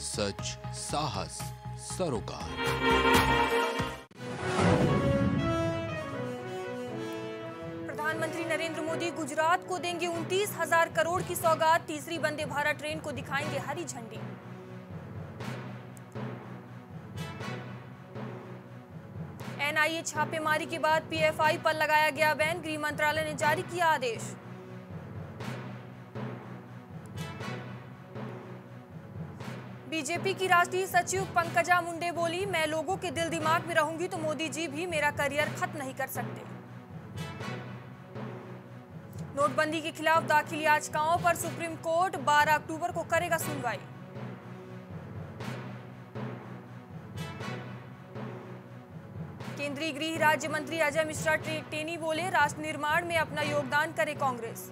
सच साहस सरोकार। प्रधानमंत्री नरेंद्र मोदी गुजरात को देंगे उनतीस हज़ार करोड़ की सौगात, तीसरी वंदे भारत ट्रेन को दिखाएँगे हरी झंडी। एनआईए छापेमारी के बाद पीएफआई पर लगाया गया बैन, गृह मंत्रालय ने जारी किया आदेश। बीजेपी की राष्ट्रीय सचिव पंकजा मुंडे बोली, मैं लोगों के दिल दिमाग में रहूँगी तो मोदी जी भी मेरा करियर खत्म नहीं कर सकते। नोटबंदी के खिलाफ दाखिल याचिकाओं पर सुप्रीम कोर्ट 12 अक्टूबर को करेगा सुनवाई। केंद्रीय गृह राज्य मंत्री अजय मिश्रा टेनी बोले, राष्ट्र निर्माण में अपना योगदान करे कांग्रेस।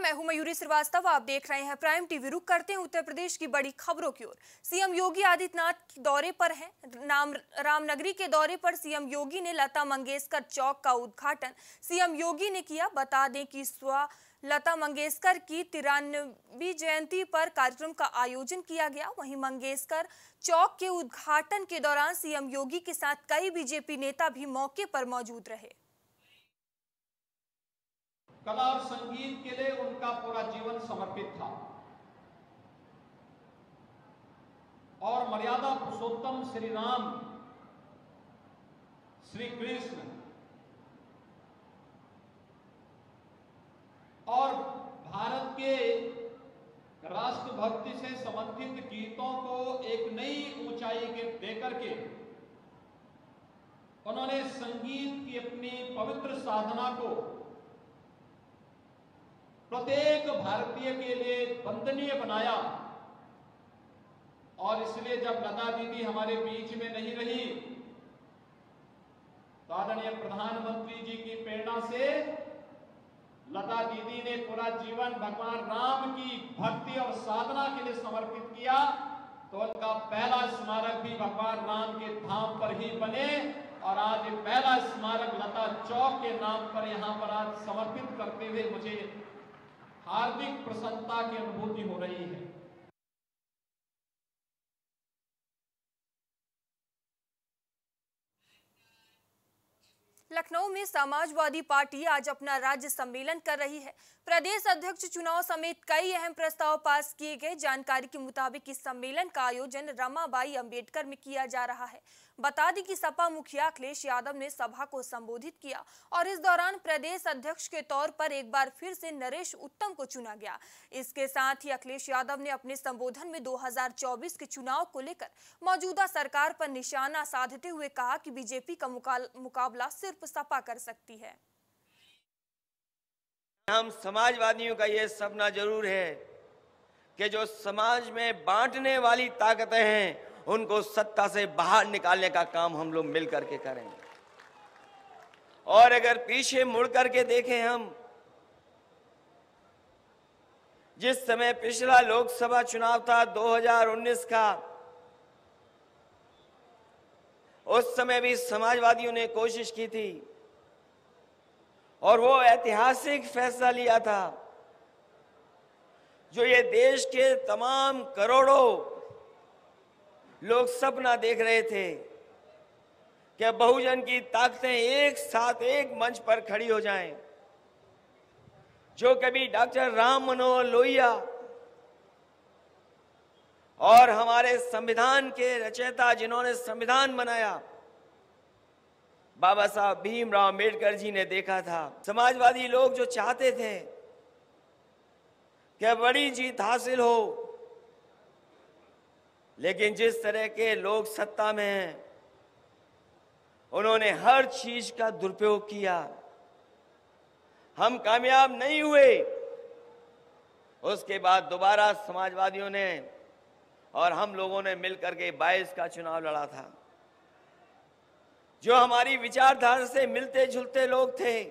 मैं हूँ मयूरी श्रीवास्तव, आप देख रहे हैं प्राइम टीवी रुक करते हैं उत्तर प्रदेश की बड़ी खबरों की ओर। सीएम योगी आदित्यनाथ दौरे पर हैं। नाम रामनगरी के दौरे पर सीएम योगी ने लता मंगेशकर चौक का उद्घाटन। सीएम योगी ने किया, बता दें कि स्व लता मंगेशकर की तिरानवी जयंती पर कार्यक्रम का आयोजन किया गया। वहीं मंगेशकर चौक के उद्घाटन के दौरान सीएम योगी के साथ कई बीजेपी नेता भी मौके पर मौजूद रहे। कला और संगीत के लिए उनका पूरा जीवन समर्पित था। और मर्यादा पुरुषोत्तम श्री राम श्री कृष्ण और भारत के राष्ट्रभक्ति से संबंधित गीतों को एक नई ऊंचाई के देकर के उन्होंने संगीत की अपनी पवित्र साधना को प्रत्येक भारतीय के लिए वंदनीय बनाया। और इसलिए जब लता दीदी हमारे बीच में नहीं रही तो आदरणीय प्रधानमंत्री जी की प्रेरणा से लता दीदी ने पूरा जीवन भगवान राम की भक्ति और साधना के लिए समर्पित किया तो उनका पहला स्मारक भी भगवान राम के धाम पर ही बने। और आज पहला स्मारक लता चौक के नाम पर यहाँ पर आज समर्पित करते हुए मुझे हार्दिक प्रसन्नता की अनुभूति हो रही है। लखनऊ में समाजवादी पार्टी आज अपना राज्य सम्मेलन कर रही है। प्रदेश अध्यक्ष चुनाव समेत कई अहम प्रस्ताव पास किए गए। जानकारी के मुताबिक इस सम्मेलन का आयोजन रमाबाई अंबेडकर में किया जा रहा है। बता दें कि सपा मुखिया अखिलेश यादव ने सभा को संबोधित किया और इस दौरान प्रदेश अध्यक्ष के तौर पर एक बार फिर से नरेश उत्तम को चुना गया। इसके साथ ही अखिलेश यादव ने अपने संबोधन में 2024 के चुनाव को लेकर मौजूदा सरकार पर निशाना साधते हुए कहा कि बीजेपी का मुकाबला सिर्फ़ सपा कर सकती है। हम समाजवादियों का ये सपना ज़रूर है कि जो समाज में बांटने वाली ताकतें हैं, उनको सत्ता से बाहर निकालने का काम हम लोग मिल करके करेंगे। और अगर पीछे मुड़ करके देखें हम, जिस समय पिछला लोकसभा चुनाव था 2019 का उस समय भी समाजवादियों ने कोशिश की थी। और वो ऐतिहासिक फैसला लिया था, जो ये देश के तमाम करोड़ों लोग सपना देख रहे थे कि बहुजन की ताकतें एक साथ एक मंच पर खड़ी हो जाएँ, जो कभी डॉक्टर राम मनोहर लोहिया और हमारे संविधान के रचयिता जिन्होंने संविधान बनाया, बाबा साहब भीमराव अंबेडकर जी ने देखा था। समाजवादी लोग जो चाहते थे कि बड़ी जीत हासिल हो, लेकिन जिस तरह के लोग सत्ता में हैं, उन्होंने हर चीज़ का दुरुपयोग किया। हम कामयाब नहीं हुए। उसके बाद दोबारा समाजवादियों ने और हम लोगों ने मिलकर के 22 का चुनाव लड़ा था। जो हमारी विचारधारा से मिलते जुलते लोग थे,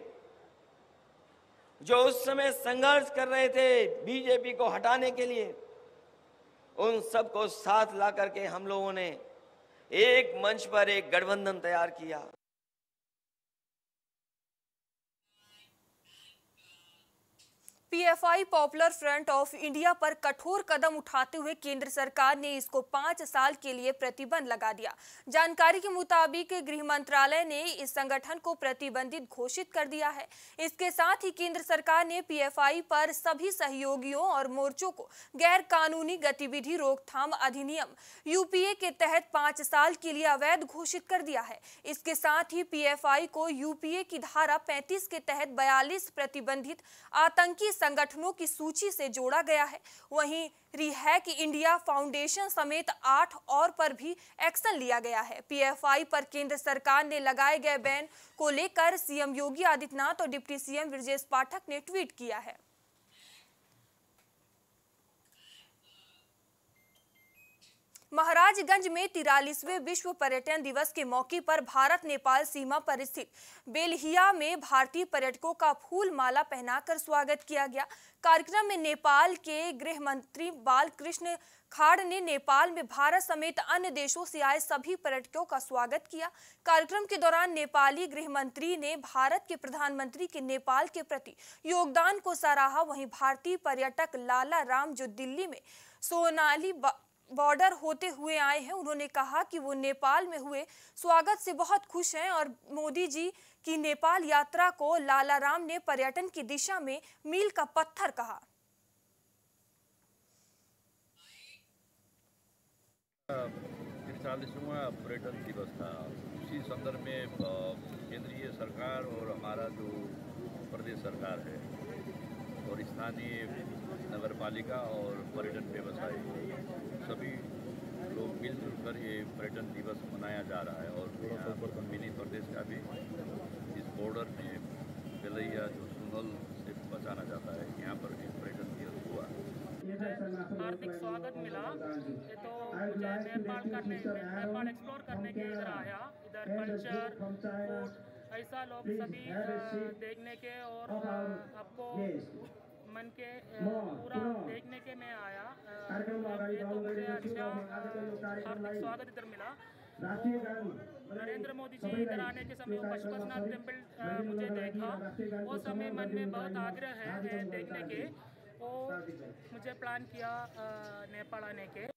जो उस समय संघर्ष कर रहे थे बीजेपी को हटाने के लिए, उन सबको साथ ला करके हम लोगों ने एक मंच पर एक गठबंधन तैयार किया। PFI popular front of India पर कठोर कदम उठाते हुए केंद्र सरकार ने इसको पाँच साल के लिए प्रतिबंध लगा दिया। जानकारी के मुताबिक गृह मंत्रालय ने इस संगठन को प्रतिबंधित घोषित कर दिया है। इसके साथ ही केंद्र सरकार ने पीएफआई पर सभी सहयोगियों और मोर्चों को गैर कानूनी गतिविधि रोकथाम अधिनियम, यूपीए के तहत पाँच साल के लिए अवैध घोषित कर दिया है। इसके साथ ही पीएफआई को यूपीए की धारा पैंतीस के तहत बयालीस प्रतिबंधित आतंकी संगठनों की सूची से जोड़ा गया है। वहीं रिहैक इंडिया फाउंडेशन समेत आठ और पर भी एक्शन लिया गया है। पीएफआई पर केंद्र सरकार ने लगाए गए बैन को लेकर सीएम योगी आदित्यनाथ और डिप्टी सीएम ब्रजेश पाठक ने ट्वीट किया है। महाराजगंज में तिरालीसवें विश्व पर्यटन दिवस के मौके पर भारत नेपाल सीमा पर स्थित बेलहिया में भारतीय पर्यटकों का फूल माला पहनाकर स्वागत किया गया। कार्यक्रम में नेपाल के गृह मंत्री बालकृष्ण खाड़ ने नेपाल में भारत समेत अन्य देशों से आए सभी पर्यटकों का स्वागत किया। कार्यक्रम के दौरान नेपाली गृह मंत्री ने भारत के प्रधानमंत्री के नेपाल के प्रति योगदान को सराहा। वहीं भारतीय पर्यटक लाला राम जो दिल्ली में सोनाली बॉर्डर होते हुए आए हैं। उन्होंने कहा कि वो नेपाल में हुए। स्वागत से बहुत खुश हैं और मोदी जी की नेपाल यात्रा को लाला राम ने पर्यटन की दिशा में मील का पत्थर कहा। पर्यटन दिवस था उसी संदर्भ में केंद्रीय सरकार और हमारा जो प्रदेश सरकार है और स्थानीय नगर पालिका और पर्यटन व्यवसायी सभी लोग मिलजुल कर ये पर्यटन दिवस मनाया जा रहा है और मिनी प्रदेश का भी इस बॉर्डर में बेलैया, जो सुनल से बचाना जाता है, यहाँ पर भी पर्यटन दिवस हुआ। हार्दिक स्वागत मिला। तो मुझे नेपाल करने, नेपाल एक्सप्लोर करने के इधर आया। इधर कल्चर ऐसा लोग सभी देखने के और आपको मन के पूरा देखने के मैं आया तो मुझे अच्छा हार्दिक स्वागत इधर मिला। नरेंद्र मोदी जी इधर आने के समय पशुपतिनाथ टेंपल मुझे देखा। वो समय मन में बहुत आग्रह है देखने के। वो मुझे प्लान किया नेपाल आने के।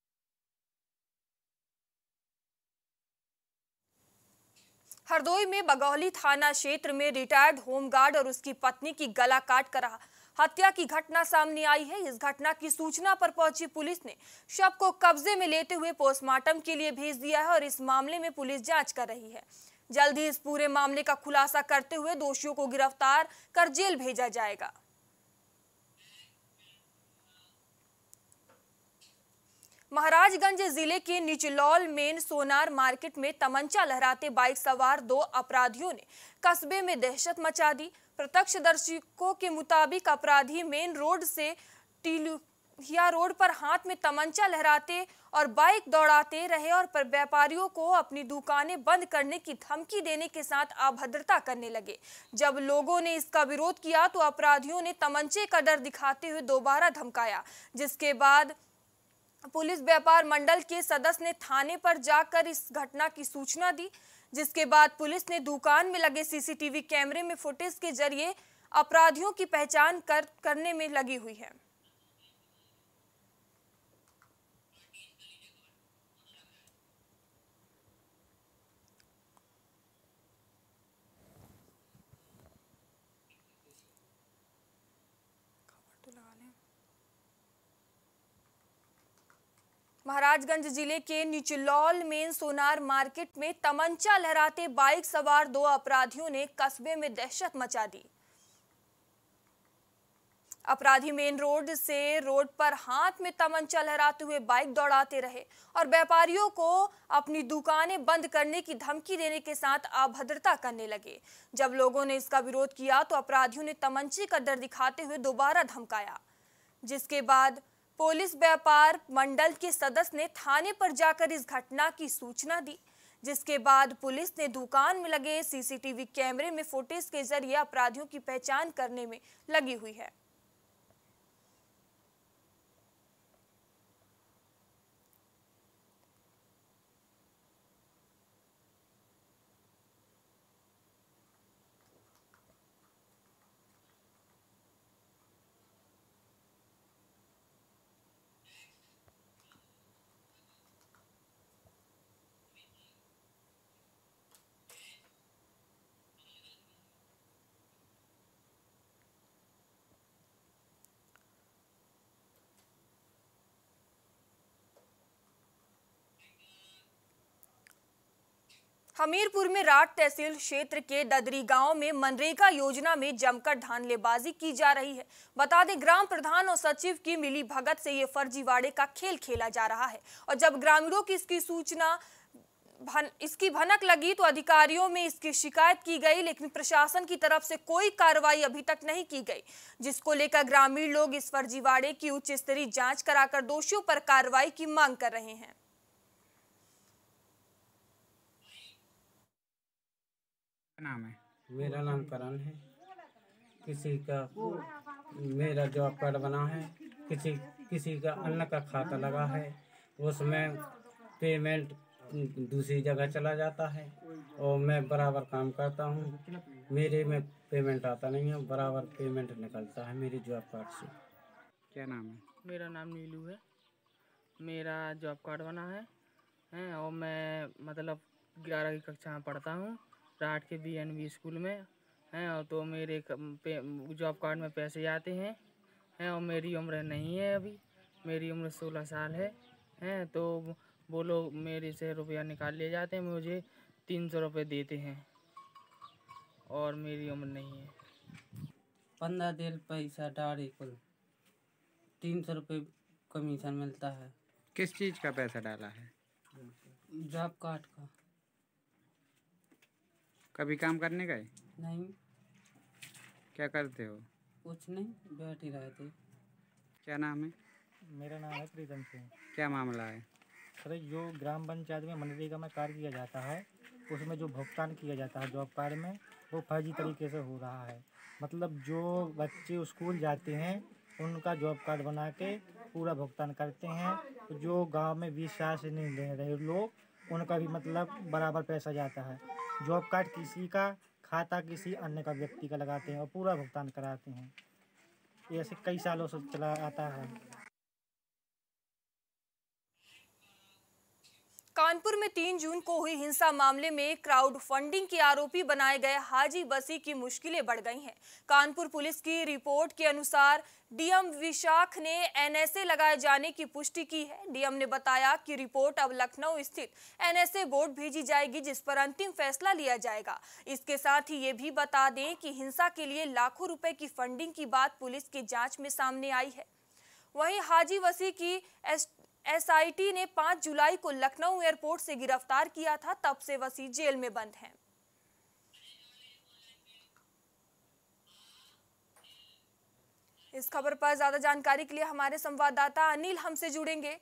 हरदोई में बगौली थाना क्षेत्र में रिटायर्ड होमगार्ड और उसकी पत्नी की गला काट कर हत्या की घटना सामने आई है। इस घटना की सूचना पर पहुँची पुलिस ने शव को कब्जे में लेते हुए पोस्टमार्टम के लिए भेज दिया है और इस मामले में पुलिस जाँच कर रही है। जल्द ही इस पूरे मामले का खुलासा करते हुए दोषियों को गिरफ़्तार कर जेल भेजा जाएगा। महाराजगंज ज़िले के निचलौल मेन सोनार मार्केट में तमंचा लहराते बाइक सवार दो अपराधियों ने कस्बे में दहशत मचा दी। प्रत्यक्षदर्शियों के मुताबिक अपराधी मेन रोड से टिलुहिया रोड पर हाथ में तमंचा लहराते और बाइक दौड़ाते रहे और व्यापारियों को अपनी दुकानें बंद करने की धमकी देने के साथ अभद्रता करने लगे। जब लोगों ने इसका विरोध किया तो अपराधियों ने तमंचे का डर दिखाते हुए दोबारा धमकाया, जिसके बाद पुलिस व्यापार मंडल के सदस्य ने थाने पर जाकर इस घटना की सूचना दी, जिसके बाद पुलिस ने दुकान में लगे सीसीटीवी कैमरे में फुटेज के ज़रिए अपराधियों की पहचान कर, करने में लगी हुई है। महाराजगंज ज़िले के निचलौल मेन सोनार मार्केट में तमंचा लहराते बाइक सवार दो अपराधियों ने कस्बे में दहशत मचा दी। अपराधी मेन रोड से रोड पर हाथ में तमंचा लहराते हुए बाइक दौड़ाते रहे और व्यापारियों को अपनी दुकानें बंद करने की धमकी देने के साथ अभद्रता करने लगे। जब लोगों ने इसका विरोध किया तो अपराधियों ने तमंचे का डर दिखाते हुए दोबारा धमकाया, जिसके बाद पुलिस व्यापार मंडल के सदस्य ने थाने पर जाकर इस घटना की सूचना दी, जिसके बाद पुलिस ने दुकान में लगे सीसीटीवी कैमरे में फुटेज के ज़रिए अपराधियों की पहचान करने में लगी हुई है। हमीरपुर में राट तहसील क्षेत्र के ददरी गाँव में मनरेगा योजना में जमकर धानलेबाजी की जा रही है। बता दें ग्राम प्रधान और सचिव की मिली भगत से ये फर्जीवाड़े का खेल खेला जा रहा है। और जब ग्रामीणों की इसकी सूचना भन, इसकी भनक लगी तो अधिकारियों में इसकी शिकायत की गई लेकिन प्रशासन की तरफ़ से कोई कार्रवाई अभी तक नहीं की गई जिसको लेकर ग्रामीण लोग इस फर्जीवाड़े की उच्च स्तरीय जाँच कराकर दोषियों पर कार्रवाई की मांग कर रहे हैं। नाम है? मेरा नाम करण है। किसी का मेरा जॉब कार्ड बना है। किसी किसी का अन्न का खाता लगा है। उसमें पेमेंट दूसरी जगह चला जाता है और मैं बराबर काम करता हूँ। मेरे में पेमेंट आता नहीं है बराबर पेमेंट निकलता है मेरे जॉब कार्ड से। क्या नाम है? मेरा नाम नीलू है। मेरा जॉब कार्ड बना है हैं और मैं मतलब ग्यारह की कक्षा में पढ़ता हूँ। राट के बी एन बी स्कूल में हैं और तो मेरे जॉब कार्ड में पैसे आते हैं हैं और मेरी उम्र नहीं है अभी मेरी उम्र सोलह साल है हैं तो वो लोग मेरे से रुपया निकाल लिए जाते हैं मुझे तीन सौ रुपये देते हैं और मेरी उम्र नहीं है। पंद्रह दिन पैसा डारी कुल तीन सौ रुपये कमीशन मिलता है। किस चीज़ का पैसा डाला है? जॉब कार्ड का। कभी काम करने गए? नहीं। क्या करते हो? कुछ नहीं बैठ ही रहे थे क्या नाम है? मेरा नाम है प्रीतम सिंह। क्या मामला है? सर जो ग्राम पंचायत में मनरेगा में कार्य किया जाता है उसमें जो भुगतान किया जाता है जॉब कार्ड में वो फर्जी तरीके से हो रहा है। मतलब जो बच्चे स्कूल जाते हैं उनका जॉब कार्ड बना के पूरा भुगतान करते हैं। जो गाँव में बीस साल से नहीं ले रहे लोग उनका भी मतलब बराबर पैसा जाता है। जॉब कार्ड किसी का, खाता किसी अन्य का व्यक्ति का लगाते हैं और पूरा भुगतान कराते हैं। ऐसे कई सालों से चला आता है। कानपुर में तीन जून को हुई हिंसा मामले में क्राउड फंडिंग के आरोपी बनाए गए हाजी बसी की मुश्किलें बढ़ गई हैं। कानपुर पुलिस की रिपोर्ट के अनुसार डीएम विशाख ने एनएसए लगाए जाने की पुष्टि की है। डीएम ने बताया कि रिपोर्ट अब लखनऊ स्थित एनएसए बोर्ड भेजी जाएगी, जिस पर अंतिम फैसला लिया जाएगा। इसके साथ ही ये भी बता दें कि हिंसा के लिए लाखों रुपए की फंडिंग की बात पुलिस की जाँच में सामने आई है। वहीं हाजी वसी की एस एसआईटी ने 5 जुलाई को लखनऊ एयरपोर्ट से गिरफ़्तार किया था, तब से वसी जेल में बंद हैं। इस खबर पर ज़्यादा जानकारी के लिए हमारे संवाददाता अनिल हमसे जुड़ेंगे।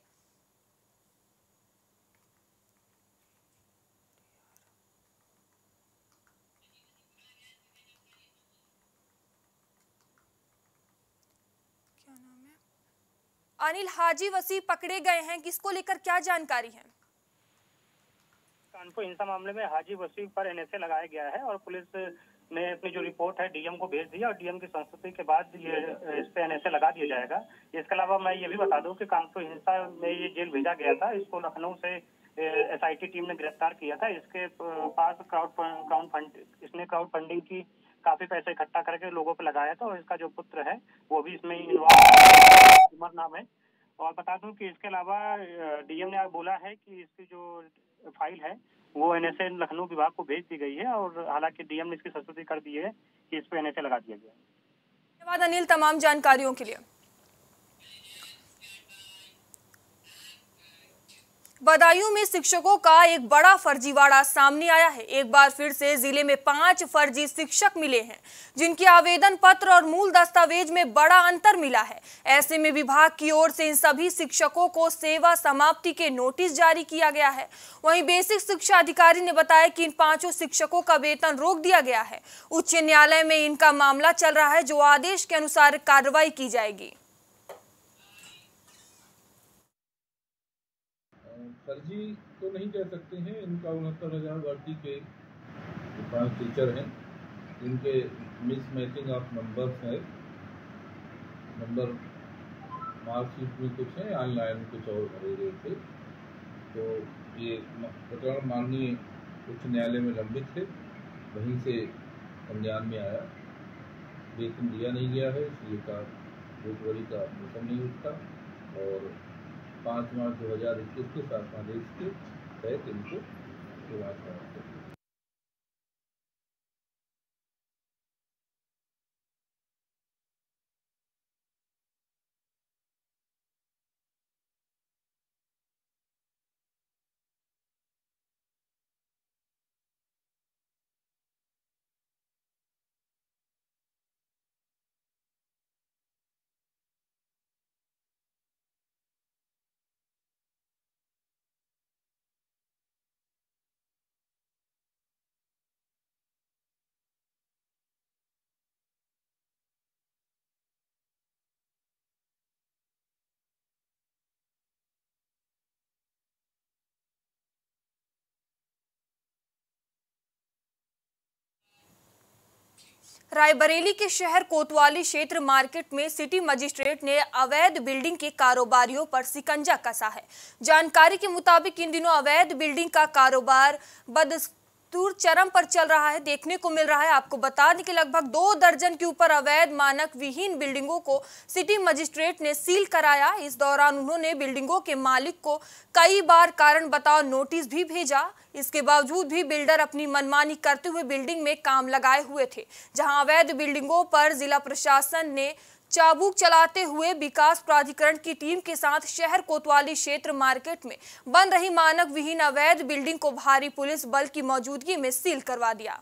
अनिल हाजी वसी पकड़े गए हैं। किसको लेकर क्या जानकारी है? कानपुर हिंसा मामले में हाजी वसी पर एनएसए लगाया गया है और पुलिस ने अपनी जो रिपोर्ट है, डीएम को भेज दिया और डीएम की संस्तुति के बाद ये इस पे एनएसए लगा दिया जाएगा। इसके अलावा मैं ये भी बता दूँ कि कानपुर हिंसा में ये जेल भेजा गया था। इसको लखनऊ से एसआईटी टीम ने गिरफ़्तार किया था। इसके पास क्राउड क्राउड फंड इसने क्राउड फंडिंग की काफ़ी पैसे इकट्ठा करके लोगों पे लगाया था और इसका जो पुत्र है, वो भी इसमें इन्वॉल्व उमर नाम है। और बता दूँ कि इसके अलावा डीएम ने बोला है कि इसकी जो फ़ाइल है, वो एनएसए लखनऊ विभाग को भेज दी गई है और हालाँकि डीएम ने इसकी संस्तुति कर दी है कि इस पर एनएसए लगा दिया गया धन्यवाद अनिल, तमाम जानकारियों के लिए। बदायूं में शिक्षकों का एक बड़ा फर्जीवाड़ा सामने आया है। एक बार फिर से ज़िले में पाँच फर्जी शिक्षक मिले हैं, जिनके आवेदन पत्र और मूल दस्तावेज़ में बड़ा अंतर मिला है। ऐसे में विभाग की ओर से इन सभी शिक्षकों को सेवा समाप्ति के नोटिस जारी किया गया है। वहीं बेसिक शिक्षा अधिकारी ने बताया कि इन पाँचों शिक्षकों का वेतन रोक दिया गया है। उच्च न्यायालय में इनका मामला चल रहा है, जो आदेश के अनुसार कार्रवाई की जाएगी। फर्जी तो नहीं कह सकते हैं। इनका उनहत्तर हज़ार वर्दी के पाँच टीचर हैं। इनके मिस मैचिंग ऑफ़ नंबर्स है। नंबर मार्कशीट में कुछ है ऑनलाइन कुछ और भरे गए थे। तो ये प्रकरण माननीय उच्च न्यायालय में लंबित है। वहीं से संज्ञान में आया। वेतन दिया नहीं गया है, इसलिए का रोकवरी का मौसम नहीं उठता। और पाँच मार्च दो हज़ार इक्कीस को शासनादेश के तहत इनको सेवा कराते हैं। रायबरेली के शहर कोतवाली क्षेत्र मार्केट में सिटी मजिस्ट्रेट ने अवैध बिल्डिंग के कारोबारियों पर सिकंजा कसा है। जानकारी के मुताबिक इन दिनों अवैध बिल्डिंग का कारोबार बदस्तूर चरम पर चल रहा है, देखने को मिल रहा है। आपको बता दें कि लगभग दो दर्जन के ऊपर अवैध मानक विहीन बिल्डिंगों को सिटी मजिस्ट्रेट ने सील कराया। इस दौरान उन्होंने बिल्डिंगों के मालिक को कई बार कारण बताओ नोटिस भी भेजा। इसके बावजूद भी बिल्डर अपनी मनमानी करते हुए बिल्डिंग में काम लगाए हुए थे, जहाँ अवैध बिल्डिंगों पर जिला प्रशासन ने चाबुक चलाते हुए विकास प्राधिकरण की टीम के साथ शहर कोतवाली क्षेत्र मार्केट में बन रही मानक विहीन अवैध बिल्डिंग को भारी पुलिस बल की मौजूदगी में सील करवा दिया।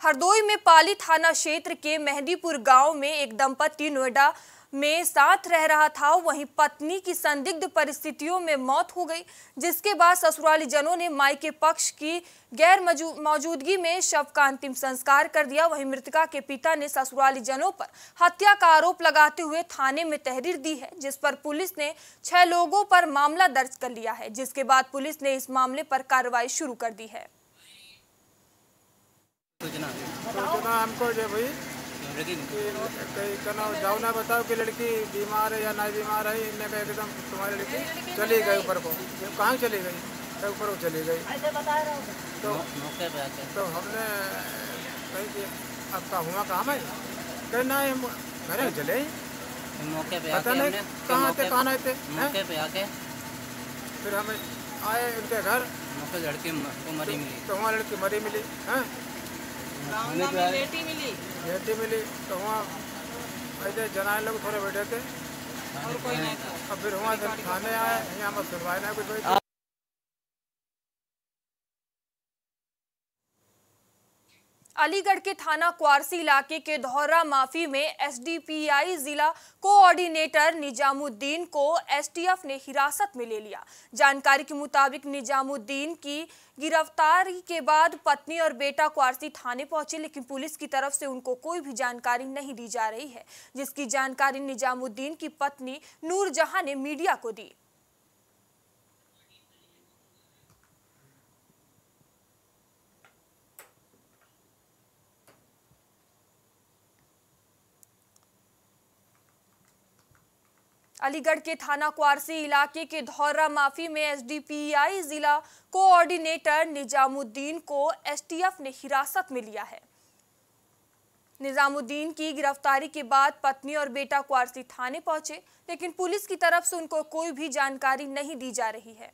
हरदोई में पाली थाना क्षेत्र के मेहंदीपुर गाँव में एक दंपत्ति नोएडा में साथ रह रहा था वहीं पत्नी की संदिग्ध परिस्थितियों में मौत हो गई जिसके बाद ससुराली जनों ने माई के पक्ष की गैर मौजूदगी में शव का अंतिम संस्कार कर दिया। वहीं मृतका के पिता ने ससुराली जनों पर हत्या का आरोप लगाते हुए थाने में तहरीर दी है जिस पर पुलिस ने छह लोगों पर मामला दर्ज कर लिया है जिसके बाद पुलिस ने इस मामले पर कार्रवाई शुरू कर दी है। सूचना। हमको जो भाई। कहीं कहना जाओ ना बताओ कि लड़की बीमार है या नहीं बीमार है इनने कहा एकदम तुम्हारी लड़की चली गई ऊपर को। कहाँ चली गई? तो ऊपर को चली गई। तो तो हमने कही कि आपका हुआ कहाँ में कहे ना घर चले मौके पे पता नहीं कहाँ थे कहाँ थे मौके पे आके फिर हमें आए उनके घर। मौके लड़की को मरी मिली। तो वहाँ लड़की मरी मिली है? बेटी मिली। बेटी मिली तो वहाँ ऐसे जनाए लोग थोड़े बैठे थे। और कोई नहीं था। अब फिर वहाँ से थाने आए यहाँ पर सुनवाई ना कुछ अलीगढ़ के थाना क्वारसी इलाके के धौरा माफ़ी में एसडीपीआई जिला कोऑर्डिनेटर निजामुद्दीन को एसटीएफ ने हिरासत में ले लिया। जानकारी के मुताबिक निजामुद्दीन की गिरफ्तारी के बाद पत्नी और बेटा क्वारसी थाने पहुँचे, लेकिन पुलिस की तरफ़ से उनको कोई भी जानकारी नहीं दी जा रही है, जिसकी जानकारी निजामुद्दीन की पत्नी नूरजहां ने मीडिया को दी। अलीगढ़ के थाना क्वारसी इलाके के धौरा माफ़ी में एसडीपीआई जिला कोऑर्डिनेटर निजामुद्दीन को एसटीएफ ने हिरासत में लिया है। निजामुद्दीन की गिरफ्तारी के बाद पत्नी और बेटा क्वारसी थाने पहुँचे, लेकिन पुलिस की तरफ़ से उनको कोई भी जानकारी नहीं दी जा रही है।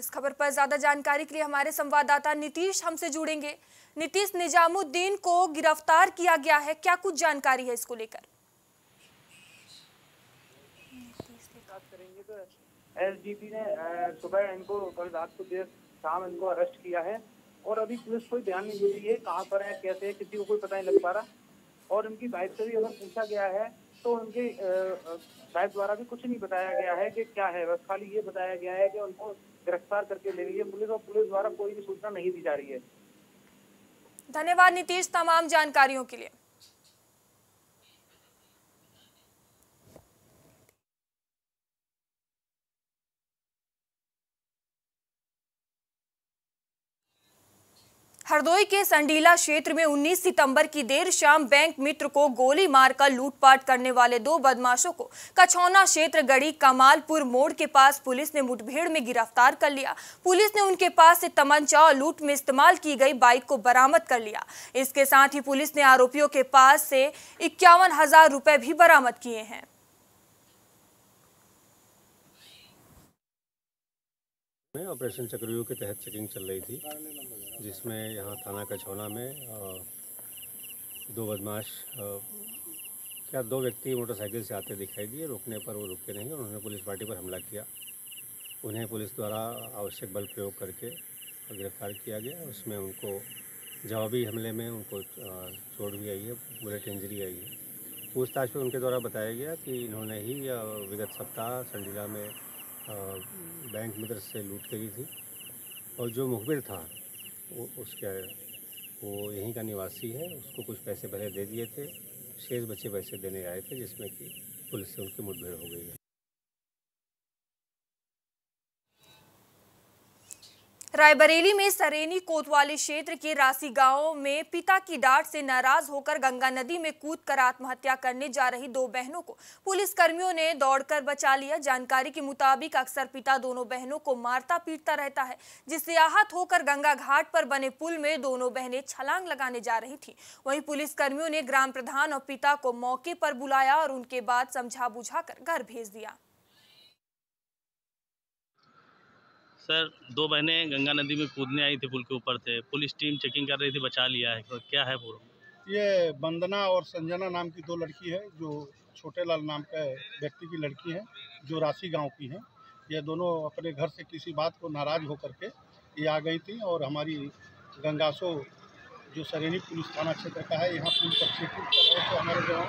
इस खबर पर ज़्यादा जानकारी के लिए हमारे संवाददाता नीतीश हमसे जुड़ेंगे। नीतीश, निजामुद्दीन को गिरफ़्तार किया गया है। क्या कुछ जानकारी है इसको लेकर? एसडीपी ने सुबह इनको, कल रात को देर शाम इनको अरेस्ट किया है। और अभी पुलिस कोई ध्यान नहीं दे रही है, कहाँ पर है, कैसे है, किसी को कोई पता नहीं लग पा रहा। और इनकी वाइफ से भी अगर पूछा गया है तो उनके साहब द्वारा भी कुछ नहीं बताया गया है कि क्या है, बस खाली ये बताया गया है कि उनको गिरफ़्तार करके ले लीजिए पुलिस और पुलिस द्वारा कोई भी सूचना नहीं दी जा रही है। धन्यवाद नीतीश तमाम जानकारियों के लिए। हरदोई के संडीला क्षेत्र में 19 सितंबर की देर शाम बैंक मित्र को गोली मारकर लूटपाट करने वाले दो बदमाशों को कछौना क्षेत्र गढ़ी कमालपुर मोड़ के पास पुलिस ने मुठभेड़ में गिरफ़्तार कर लिया। पुलिस ने उनके पास से तमंचा और लूट में इस्तेमाल की गई बाइक को बरामद कर लिया। इसके साथ ही पुलिस ने आरोपियों के पास से इक्यावन हज़ार रुपए भी बरामद किए हैं। ऑपरेशन चक्रव्यूह के तहत चेकिंग चल रही थी। जिसमें यहाँ थाना कछौना में दो बदमाश क्या दो व्यक्ति मोटरसाइकिल से आते दिखाई दिए, रोकने पर वो रुके नहीं, और उन्होंने पुलिस पार्टी पर हमला किया। उन्हें पुलिस द्वारा आवश्यक बल प्रयोग करके गिरफ़्तार किया गया उसमें उनको जवाबी हमले में उनको चोट भी आई है, बुलेट इंजरी आई है। पूछताछ में उनके द्वारा बताया गया कि इन्होंने ही विगत सप्ताह संडीला में बैंक मित्र से लूट करी थी, और जो मुखबिर था उसके, वो यहीं का निवासी है, उसको कुछ पैसे पहले दे दिए थे, शेष बच्चे पैसे देने आए थे, जिसमें कि पुलिस से उनकी मुठभेड़ हो गई है। रायबरेली में सरेनी कोतवाली क्षेत्र के रासी गाँव में पिता की डांट से नाराज़ होकर गंगा नदी में कूद कर आत्महत्या करने जा रही दो बहनों को। पुलिस कर्मियों ने दौड़कर बचा लिया। जानकारी के मुताबिक अक्सर पिता दोनों बहनों को मारता पीटता रहता है, जिससे आहत होकर गंगा घाट पर बने पुल में दोनों बहनें छलांग लगाने जा रही थी। वही पुलिस कर्मियों ने ग्राम प्रधान और पिता को मौके पर बुलाया और उनके बाद समझा बुझाकर घर भेज दिया। सर, दो बहनें गंगा नदी में कूदने आई थी पुल के ऊपर थे पुलिस टीम चेकिंग कर रही थी, बचा लिया है। क्या है पूरा? ये वंदना और संजना नाम की दो लड़की है, जो छोटे लाल नाम का व्यक्ति की लड़की है, जो राशि गाँव की है। ये दोनों अपने घर से किसी बात को नाराज़ होकर के ये आ गई थी और हमारी गंगासो, जो सरेनी पुलिस थाना क्षेत्र का है, यहाँ पुल पर चेकिंग कर रहे थे हमारे जवान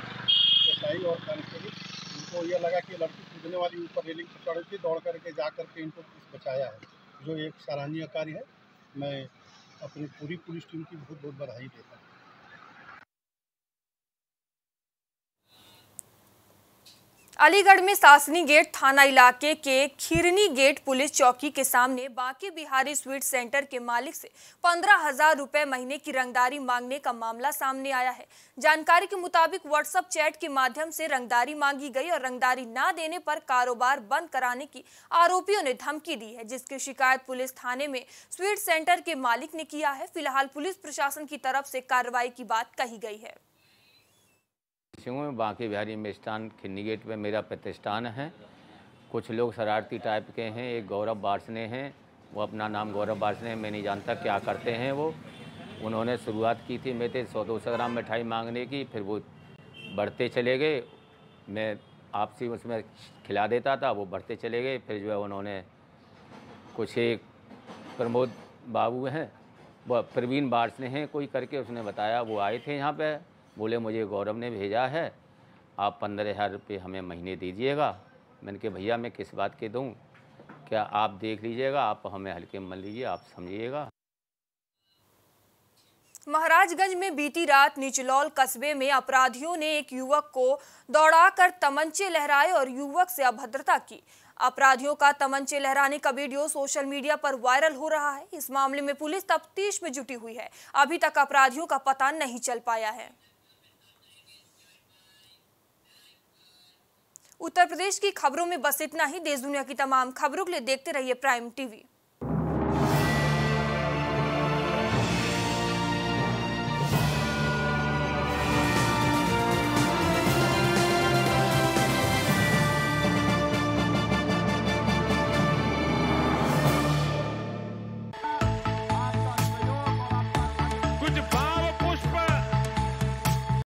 एसआई और कांस्टेबल उनको ये लगा कि लड़की कूदने वाली ऊपर रेलिंग पर चढ़ी थी, दौड़ करके जा करके इनको पुलिस बचाया है। जो एक सराहनीय कार्य है, मैं अपनी पूरी पुलिस टीम की बहुत बहुत बधाई देता हूँ। अलीगढ़ में सासनी गेट थाना इलाके के खीरनी गेट पुलिस चौकी के सामने बाकी बिहारी स्वीट सेंटर के मालिक से पंद्रह हज़ार रुपए महीने की रंगदारी मांगने का मामला सामने आया है। जानकारी के मुताबिक व्हाट्सएप चैट के माध्यम से रंगदारी मांगी गई और रंगदारी ना देने पर कारोबार बंद कराने की आरोपियों ने धमकी दी है, जिसकी शिकायत पुलिस थाने में स्वीट सेंटर के मालिक ने किया है। फ़िलहाल पुलिस प्रशासन की तरफ़ से कार्रवाई की बात कही गई है। सिंह में, बांके बिहारी मिष्ठान खिन्नी गेट पे मेरा प्रतिष्ठान है। कुछ लोग शरारती टाइप के हैं, एक गौरव बार्सने हैं, वो अपना नाम गौरव बार्सने मैं नहीं जानता क्या करते हैं वो। उन्होंने शुरुआत की थी मेरे सौ दो सौ ग्राम मिठाई मांगने की, फिर वो बढ़ते चले गए। मैं आपसी उसमें खिला देता था, वो बढ़ते चले गए, फिर जो है उन्होंने कुछ एक प्रमोद बाबू हैं, वो प्रवीण बार्सने हैं, कोई करके उसने बताया, वो आए थे यहाँ पे। बोले, मुझे गौरव ने भेजा है, आप पंद्रह हज़ार रुपये हमें महीने दीजिएगा। मैंने कहा, भैया, मैं किस बात के दूँ? क्या आप देख लीजिएगा, आप हमें हल्के मन लीजिए, आप समझिएगा। महाराजगंज में बीती रात निचलौल कस्बे में अपराधियों ने एक युवक को दौड़ाकर तमंचे लहराए और युवक से अभद्रता की। अपराधियों का तमंचे लहराने का वीडियो सोशल मीडिया पर वायरल हो रहा है। इस मामले में पुलिस तफ्तीश में जुटी हुई है। अभी तक अपराधियों का पता नहीं चल पाया है। उत्तर प्रदेश की खबरों में बस इतना ही। देश दुनिया की तमाम खबरों के लिए देखते रहिए प्राइम टीवी।